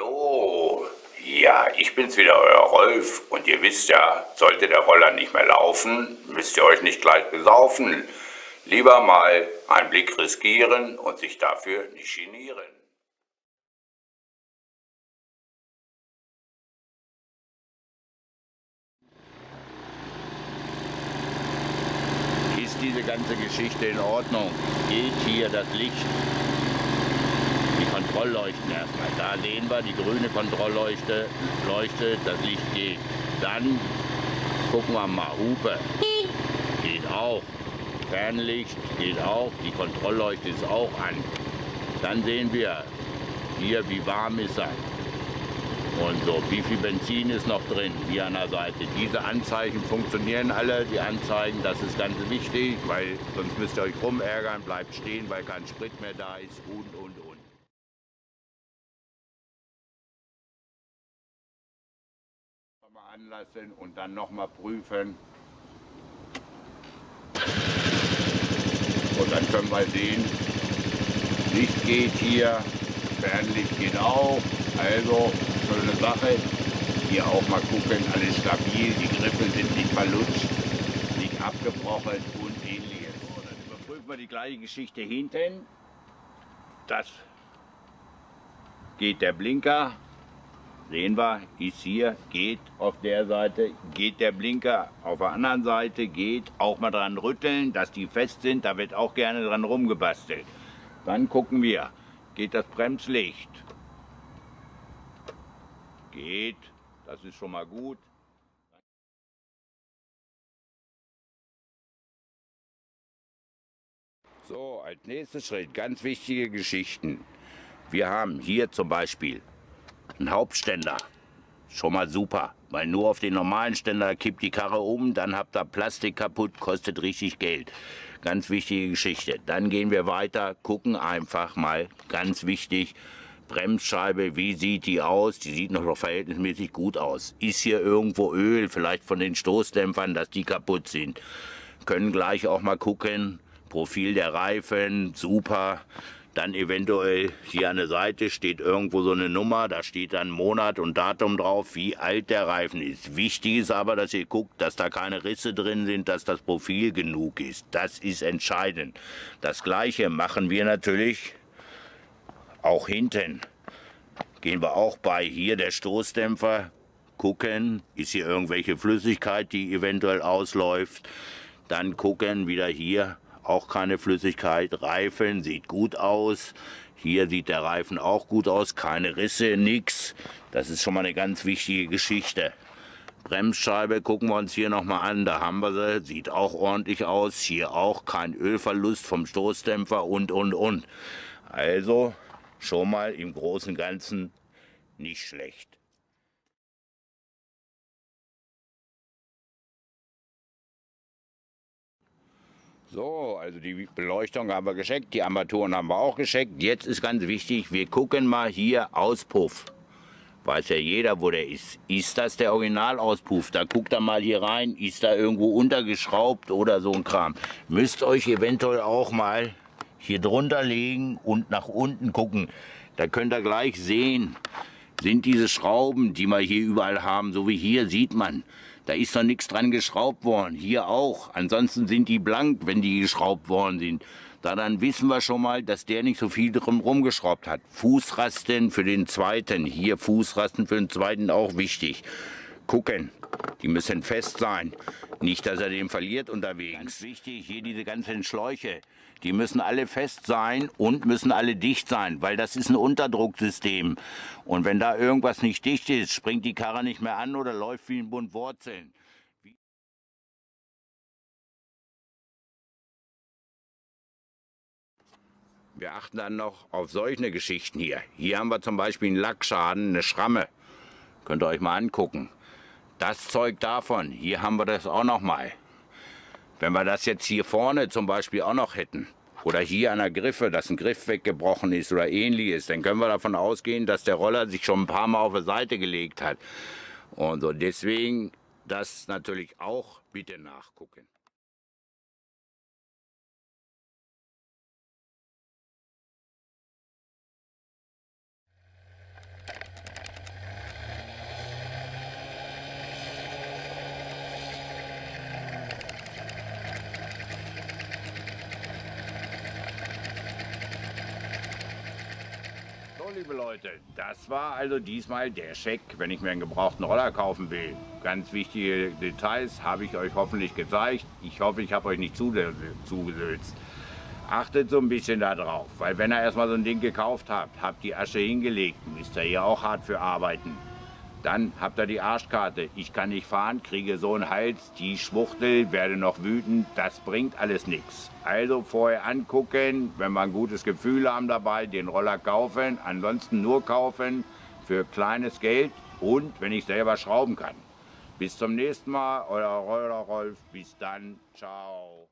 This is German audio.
Hallo, ja, ich bin's wieder, euer Rolf. Und ihr wisst ja, sollte der Roller nicht mehr laufen, müsst ihr euch nicht gleich besaufen. Lieber mal einen Blick riskieren und sich dafür nicht genieren. Ist diese ganze Geschichte in Ordnung? Geht hier das Licht? Kontrollleuchten erstmal. Da sehen wir die grüne Kontrollleuchte, leuchtet, das Licht geht. Dann gucken wir mal, Hupe. Geht auch. Fernlicht geht auch, die Kontrollleuchte ist auch an. Dann sehen wir hier, wie warm ist er. Und so, wie viel Benzin ist noch drin, hier an der Seite. Diese Anzeichen funktionieren alle, die Anzeigen, das ist ganz wichtig, weil sonst müsst ihr euch rumärgern, bleibt stehen, weil kein Sprit mehr da ist und, und, und. Anlassen und dann nochmal prüfen. Und dann können wir sehen, Licht geht hier, Fernlicht geht auch. Also, schöne Sache. Hier auch mal gucken, alles stabil, die Griffe sind nicht verlutscht, nicht abgebrochen und ähnliches. So, dann überprüfen wir die gleiche Geschichte hinten. Das geht der Blinker. Sehen wir, ist hier, geht auf der Seite, geht der Blinker auf der anderen Seite, geht auch mal dran rütteln, dass die fest sind, da wird auch gerne dran rumgebastelt. Dann gucken wir, geht das Bremslicht. Geht, das ist schon mal gut. So, als nächster Schritt, ganz wichtige Geschichten. Wir haben hier zum Beispiel einen Hauptständer. Schon mal super, weil nur auf den normalen Ständer kippt die Karre um, dann habt ihr Plastik kaputt, kostet richtig Geld. Ganz wichtige Geschichte. Dann gehen wir weiter, gucken einfach mal, ganz wichtig, Bremsscheibe, wie sieht die aus? Die sieht noch verhältnismäßig gut aus. Ist hier irgendwo Öl, vielleicht von den Stoßdämpfern, dass die kaputt sind? Können gleich auch mal gucken. Profil der Reifen, super. Dann eventuell hier an der Seite steht irgendwo so eine Nummer, da steht dann Monat und Datum drauf, wie alt der Reifen ist. Wichtig ist aber, dass ihr guckt, dass da keine Risse drin sind, dass das Profil genug ist. Das ist entscheidend. Das gleiche machen wir natürlich auch hinten. Gehen wir auch bei hier der Stoßdämpfer, gucken, ist hier irgendwelche Flüssigkeit, die eventuell ausläuft. Dann gucken wieder hier, auch keine Flüssigkeit. Reifen sieht gut aus. Hier sieht der Reifen auch gut aus, keine Risse, nix. Das ist schon mal eine ganz wichtige Geschichte. Bremsscheibe gucken wir uns hier nochmal an, da haben wir sie, sieht auch ordentlich aus. Hier auch kein Ölverlust vom Stoßdämpfer und, und, und. Also schon mal im Großen Ganzen nicht schlecht. So, also die Beleuchtung haben wir gescheckt, die Armaturen haben wir auch gescheckt. Jetzt ist ganz wichtig, wir gucken mal hier Auspuff. Weiß ja jeder, wo der ist. Ist das der Originalauspuff? Da guckt er mal hier rein. Ist da irgendwo untergeschraubt oder so ein Kram? Müsst euch eventuell auch mal hier drunter legen und nach unten gucken. Da könnt ihr gleich sehen, sind diese Schrauben, die wir hier überall haben, so wie hier sieht man. Da ist noch nichts dran geschraubt worden. Hier auch. Ansonsten sind die blank, wenn die geschraubt worden sind. Da dann wissen wir schon mal, dass der nicht so viel drum rumgeschraubt hat. Fußrasten für den zweiten. Hier Fußrasten für den zweiten auch wichtig. Gucken. Die müssen fest sein. Nicht, dass er den verliert unterwegs. Ganz wichtig, hier diese ganzen Schläuche. Die müssen alle fest sein und müssen alle dicht sein, weil das ist ein Unterdrucksystem. Und wenn da irgendwas nicht dicht ist, springt die Karre nicht mehr an oder läuft wie ein Bund Wurzeln. Wir achten dann noch auf solche Geschichten hier. Hier haben wir zum Beispiel einen Lackschaden, eine Schramme. Könnt ihr euch mal angucken. Das Zeug davon, hier haben wir das auch noch mal. Wenn wir das jetzt hier vorne zum Beispiel auch noch hätten, oder hier an der Griffe, dass ein Griff weggebrochen ist oder ähnliches, dann können wir davon ausgehen, dass der Roller sich schon ein paar Mal auf die Seite gelegt hat. Und so deswegen das natürlich auch bitte nachgucken. Liebe Leute, das war also diesmal der Scheck, wenn ich mir einen gebrauchten Roller kaufen will. Ganz wichtige Details habe ich euch hoffentlich gezeigt. Ich hoffe, ich habe euch nicht zugesülzt. Achtet so ein bisschen darauf, weil wenn ihr erstmal so ein Ding gekauft habt, habt die Asche hingelegt, müsst ihr hier auch hart für arbeiten. Dann habt ihr die Arschkarte. Ich kann nicht fahren, kriege so einen Hals, die Schwuchtel, werde noch wütend. Das bringt alles nichts. Also vorher angucken, wenn wir ein gutes Gefühl haben dabei, den Roller kaufen. Ansonsten nur kaufen für kleines Geld und wenn ich selber schrauben kann. Bis zum nächsten Mal, euer Roller Rolf. Bis dann. Ciao.